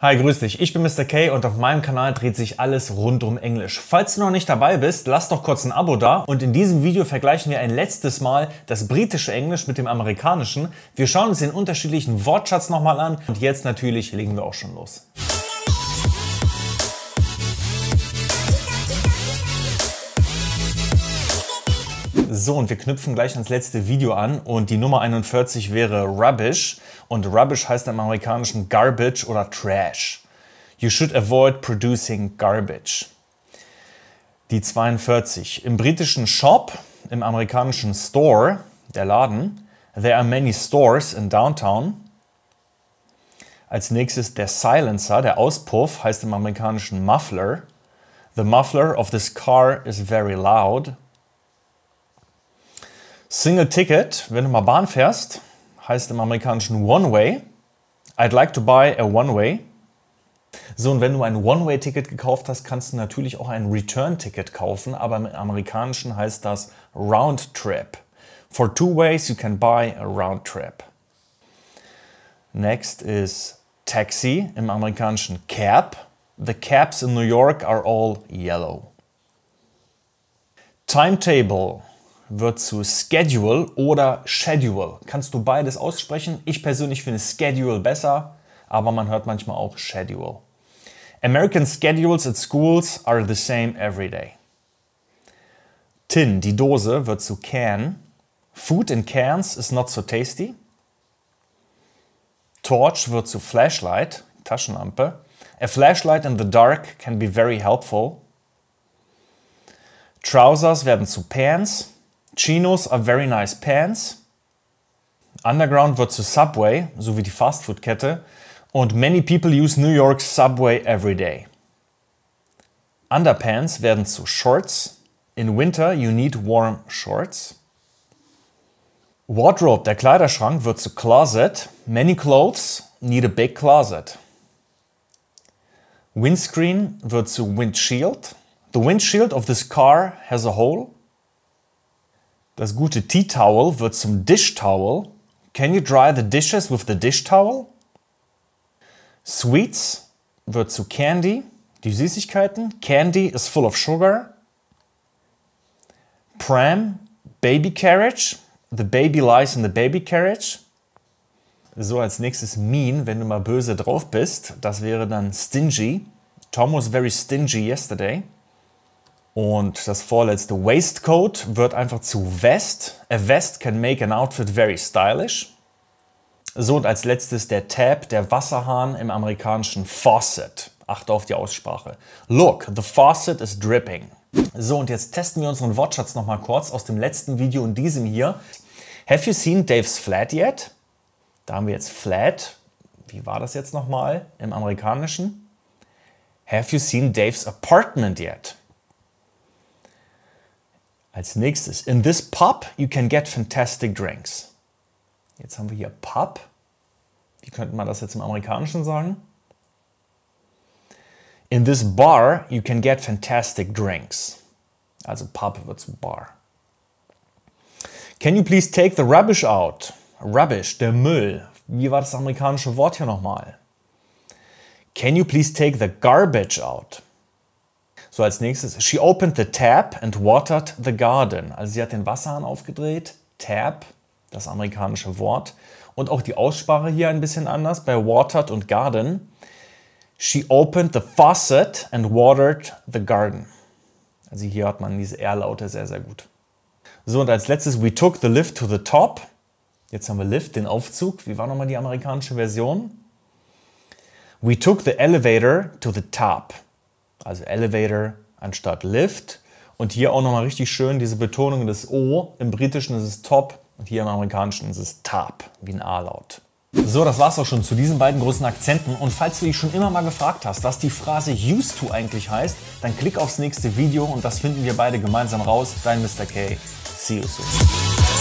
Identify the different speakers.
Speaker 1: Hi, grüß dich. Ich bin Mr. K und auf meinem Kanal dreht sich alles rund um Englisch. Falls du noch nicht dabei bist, lass doch kurz ein Abo da und in diesem Video vergleichen wir ein letztes Mal das britische Englisch mit dem amerikanischen. Wir schauen uns den unterschiedlichen Wortschatz nochmal an und jetzt natürlich legen wir auch schon los. So, und wir knüpfen gleich ans letzte Video an und die Nummer 41 wäre Rubbish und Rubbish heißt im Amerikanischen Garbage oder Trash. You should avoid producing garbage. Die 42. Im britischen Shop, im amerikanischen Store, der Laden, there are many stores in downtown. Als nächstes der Silencer, der Auspuff, heißt im amerikanischen Muffler. The muffler of this car is very loud. Single Ticket, wenn du mal Bahn fährst, heißt im amerikanischen One-Way. I'd like to buy a One-Way. So, und wenn du ein One-Way-Ticket gekauft hast, kannst du natürlich auch ein Return-Ticket kaufen, aber im amerikanischen heißt das Round Trip. For two ways you can buy a round trip. Next is Taxi, im amerikanischen Cab. The cabs in New York are all yellow. Timetable wird zu Schedule oder Schedule. Kannst du beides aussprechen? Ich persönlich finde Schedule besser, aber man hört manchmal auch Schedule. American schedules at schools are the same every day. Tin, die Dose, wird zu Can. Food in cans is not so tasty. Torch wird zu Flashlight, Taschenlampe. A flashlight in the dark can be very helpful. Trousers werden zu Pants. Chinos are very nice pants. Underground wird zu Subway, so wie die Fastfood-Kette. Und many people use New York's Subway every day. Underpants werden zu Shorts. In winter you need warm shorts. Wardrobe, der Kleiderschrank, wird zu Closet. Many clothes need a big closet. Windscreen wird zu Windshield. The windshield of this car has a hole. Das gute Tea Towel wird zum Dish Towel. Can you dry the dishes with the dish towel? Sweets wird zu Candy, die Süßigkeiten. Candy is full of sugar. Pram, Baby Carriage. The baby lies in the baby carriage. So, als nächstes mean, wenn du mal böse drauf bist. Das wäre dann stingy. Tom was very stingy yesterday. Und das vorletzte Waistcoat wird einfach zu Vest. A vest can make an outfit very stylish. So und als letztes der Tab, der Wasserhahn im amerikanischen Faucet. Achte auf die Aussprache. Look, the faucet is dripping. So und jetzt testen wir unseren Wortschatz nochmal kurz aus dem letzten Video und diesem hier. Have you seen Dave's flat yet? Da haben wir jetzt flat. Wie war das jetzt nochmal im amerikanischen? Have you seen Dave's apartment yet? Als nächstes, in this pub you can get fantastic drinks. Jetzt haben wir hier Pub. Wie könnte man das jetzt im Amerikanischen sagen? In this bar you can get fantastic drinks. Also Pub wird zu Bar. Can you please take the rubbish out? Rubbish, der Müll. Wie war das amerikanische Wort hier nochmal? Can you please take the garbage out? So als nächstes, she opened the tap and watered the garden. Also sie hat den Wasserhahn aufgedreht. Tap, das amerikanische Wort. Und auch die Aussprache hier ein bisschen anders bei watered und garden. She opened the faucet and watered the garden. Also hier hat man diese R-Laute sehr, sehr gut. So, und als letztes, we took the lift to the top. Jetzt haben wir Lift, den Aufzug. Wie war nochmal die amerikanische Version? We took the elevator to the top also Elevator anstatt Lift. Und hier auch nochmal richtig schön diese Betonung des O. Im Britischen ist es Top und hier im Amerikanischen ist es Top, wie ein A-Laut. So, das war's auch schon zu diesen beiden großen Akzenten. Und falls du dich schon immer mal gefragt hast, was die Phrase used to eigentlich heißt, dann klick aufs nächste Video und das finden wir beide gemeinsam raus. Dein Mr. K. See you soon.